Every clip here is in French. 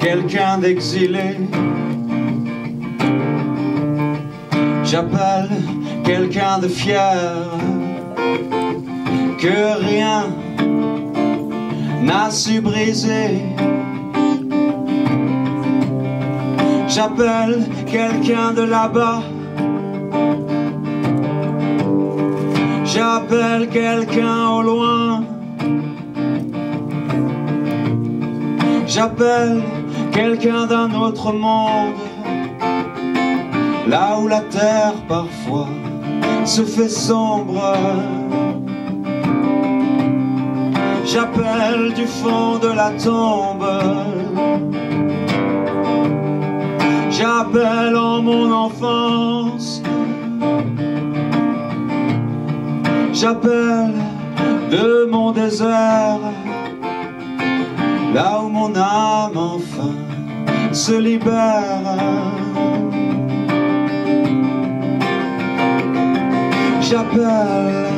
Quelqu'un d'exilé. J'appelle quelqu'un de fier. Que rien n'a su briser. J'appelle quelqu'un de là-bas. J'appelle quelqu'un au loin. J'appelle quelqu'un d'un autre monde. Là où la terre parfois se fait sombre. J'appelle du fond de la tombe. J'appelle en mon enfance. J'appelle de mon désert. Se libère. J'appelle.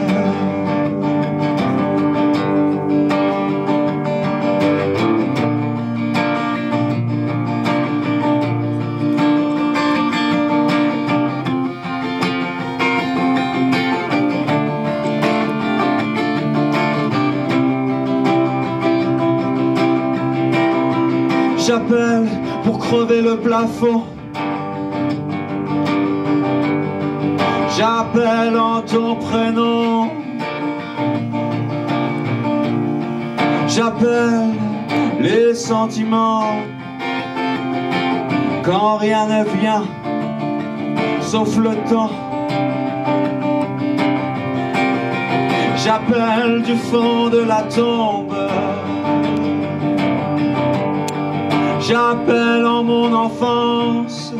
J'appelle pour crever le plafond. J'appelle en ton prénom. J'appelle les sentiments. Quand rien ne vient, sauf le temps. J'appelle du fond de la tombe. J'appelle en mon enfance.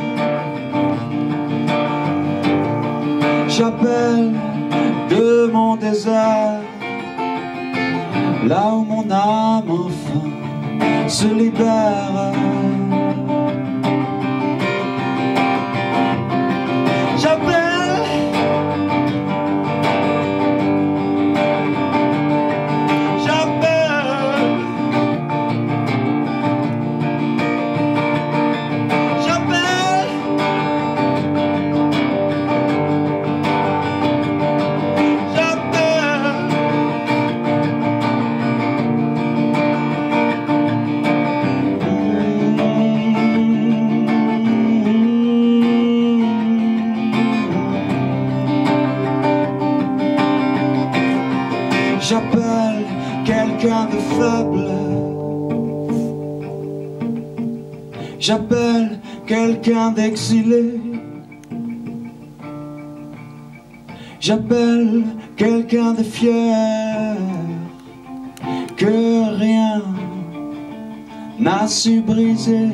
J'appelle de mon désert. Là où mon âme enfin se libère. J'appelle quelqu'un de faible. J'appelle quelqu'un d'exilé. J'appelle quelqu'un de fier. Que rien n'a su briser.